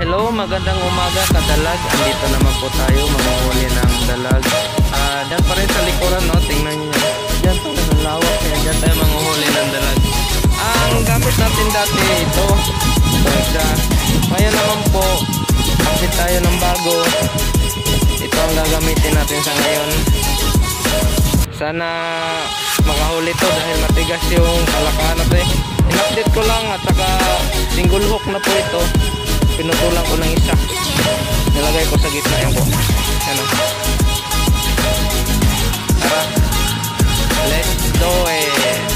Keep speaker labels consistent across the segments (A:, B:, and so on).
A: Hello, magandang umaga kadalag. Andito naman po tayo manguhuli ng dalag. Ah, dyan pa rin sa likuran, no? Tingnan niyo. Diyan to, ang lawak kaya dyan tayo manguhuli ng dalag. Ang gamit natin dati ito. Isa. Ngayon naman po, update tayo ng bago. Ito ang gagamitin natin sa ngayon. Sana makahuli to dahil matigas yung palaka natin. In-update ko lang at saka single hook na po ito. Pinutulang ko ng isa. Nilagay ko sa gitna yan po. Ano? Tara. Let's do it.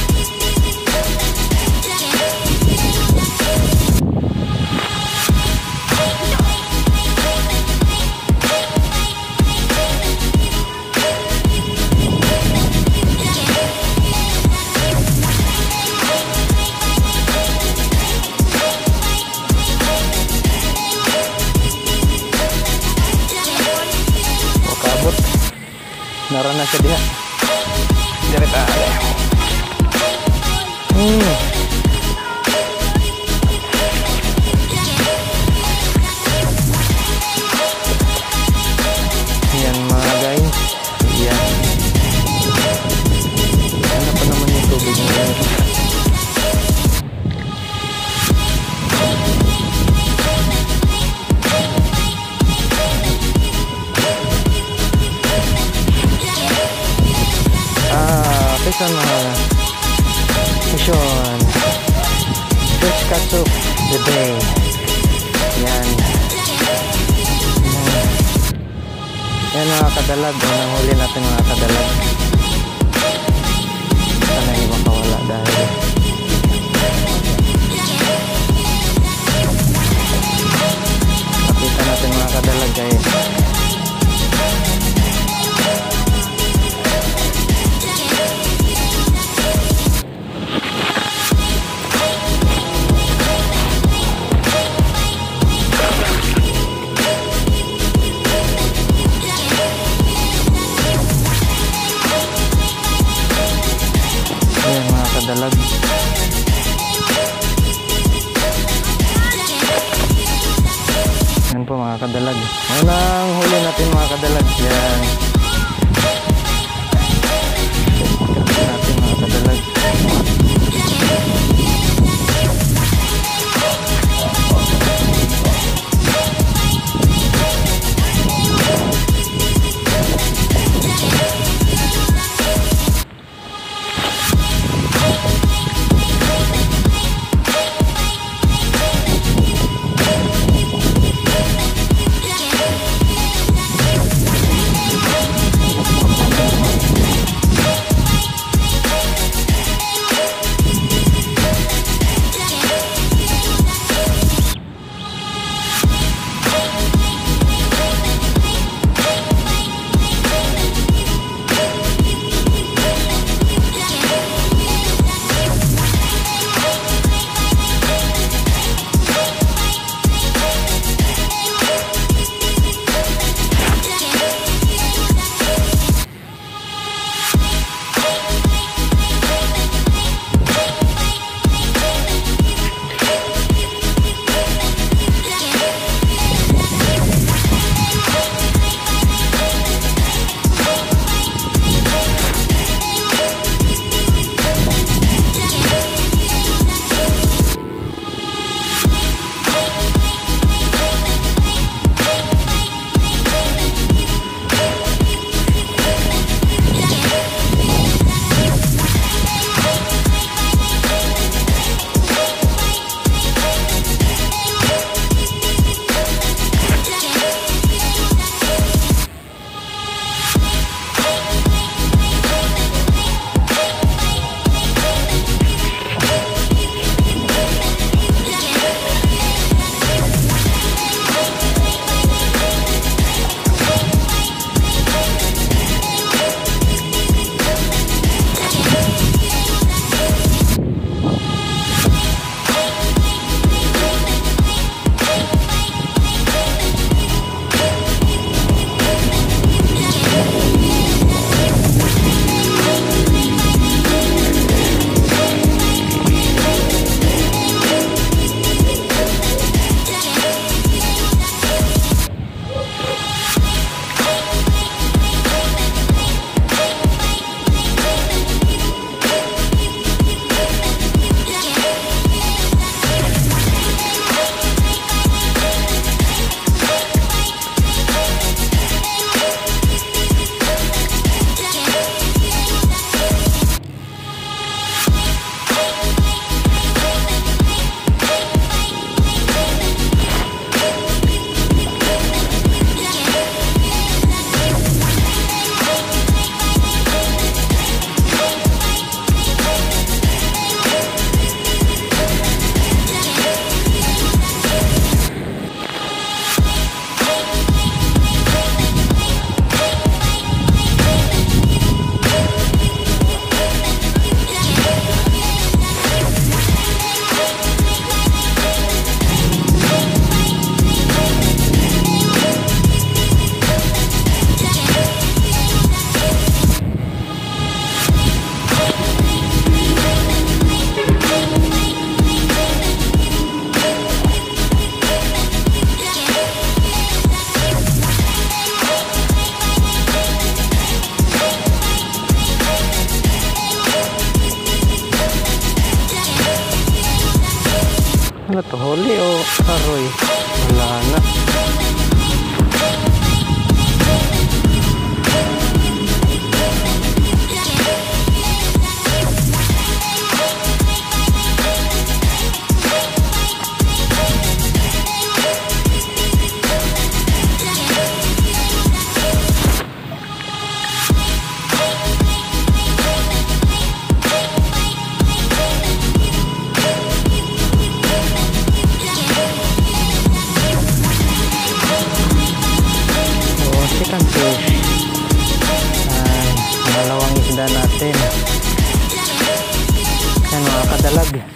A: Mga kadalag.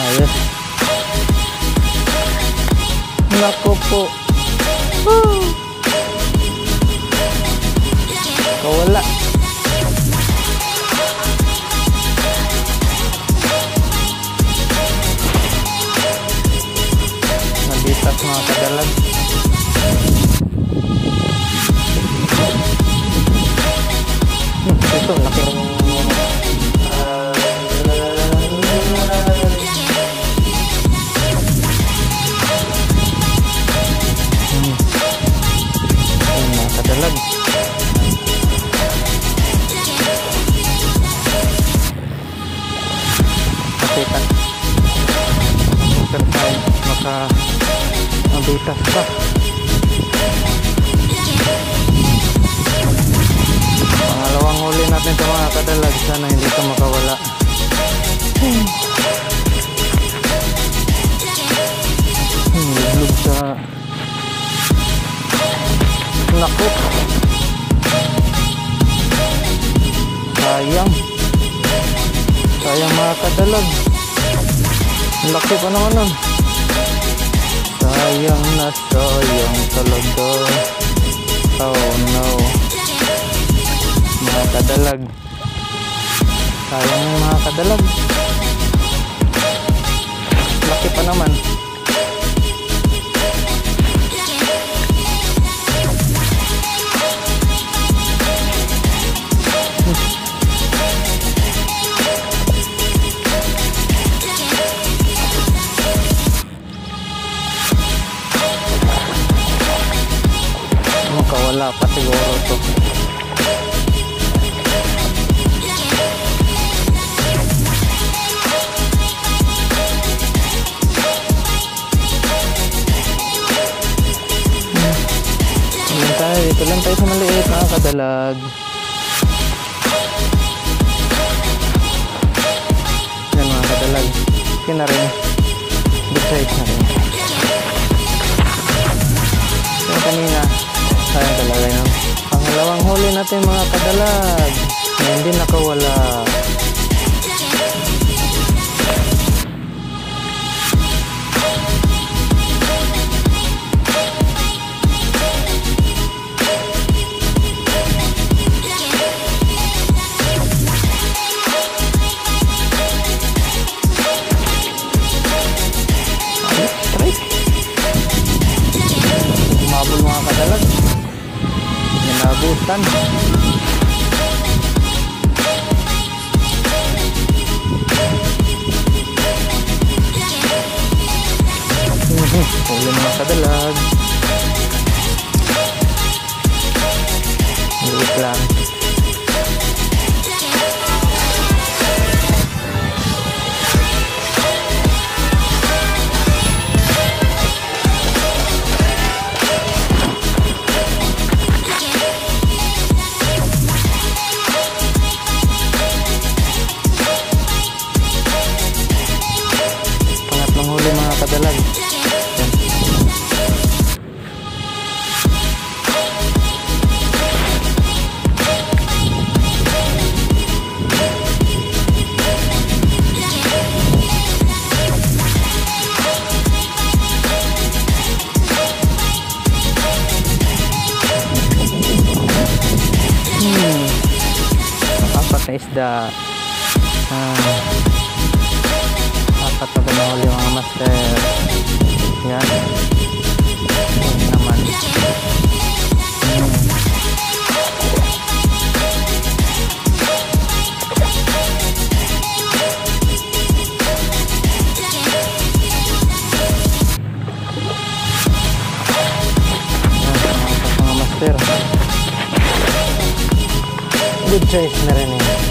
A: Ayos. Naku po. Mabitas pa. Pangalawang huli natin sa mga kadalag. Sana hindi ito makawala. Hmm, luglog sa... Naku. Sayang. Sayang mga kadalag. Laki pa naman nun. Sayang na sayang talaga. Oh no. Mga kadalag. Sayang mga kadalag. Laki pa naman makawala pa siguro to Ayan tayo, dito lang tayo sa maliit mga kadalag. Yan mga kadalag. Yun na rin. Natin mga kadalag. Ngayon din nakawala. na isda ah, apat na banahol yung mga master yan yan.
B: Good choice na rin yun.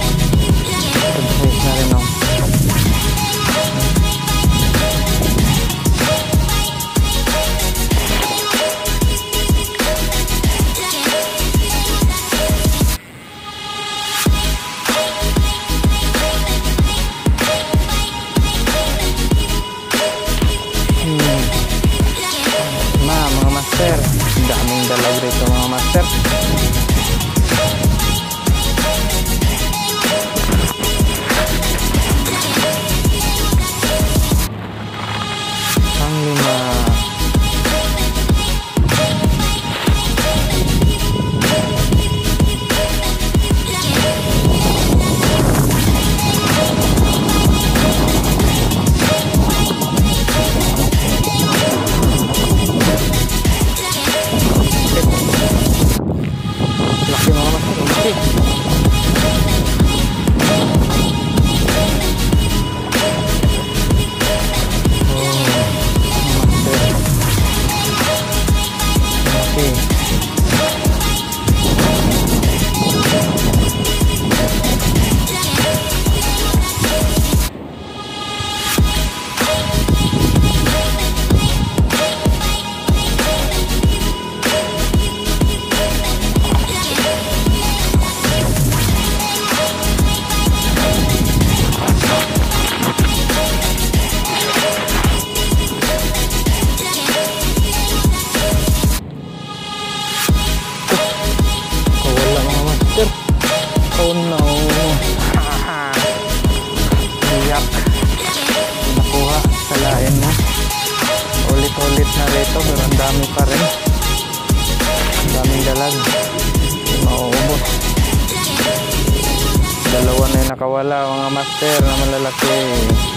B: my things.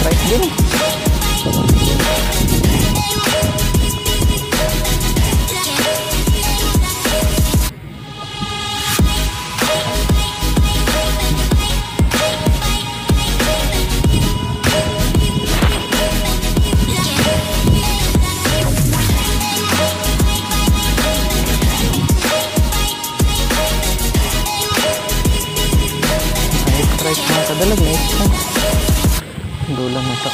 B: Try sendiri dalag na ito. Dulang mo ito.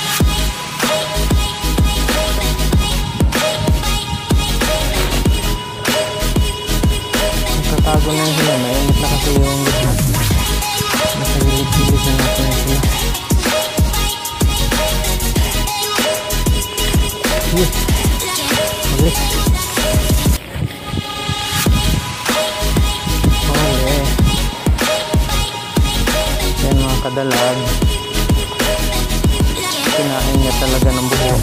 B: Tatago na yung hila. Mainit na kasi yung gitna. Nasa gilid-gilid na natin yung hila. dalag kinain niya talaga ng buho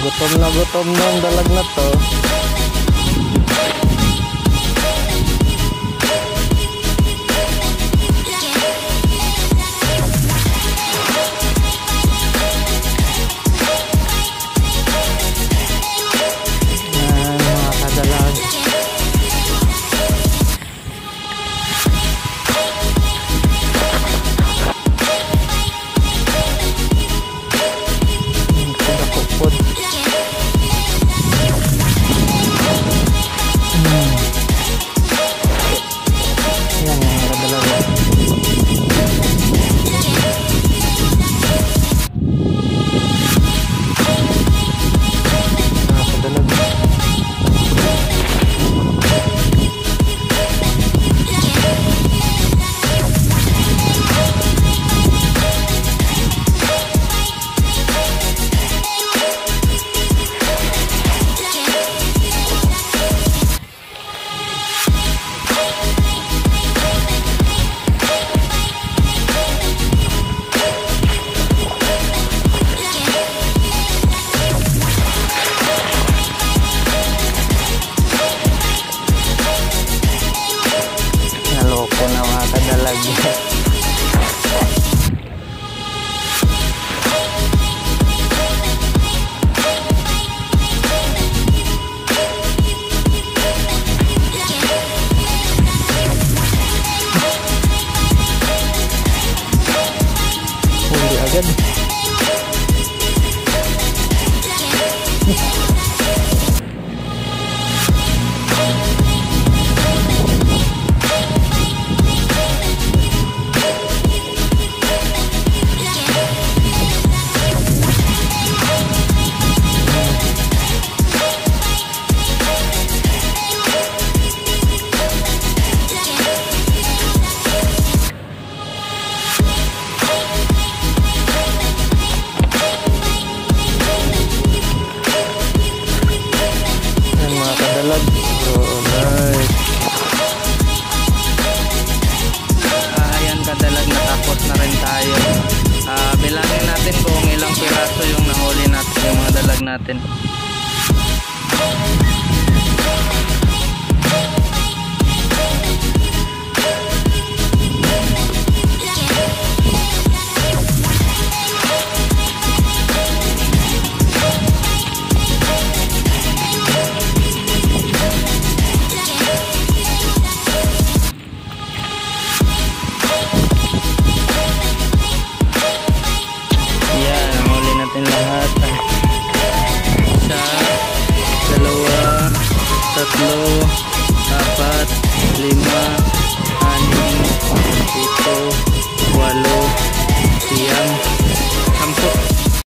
B: Gutom na gutom na ang dalag na to.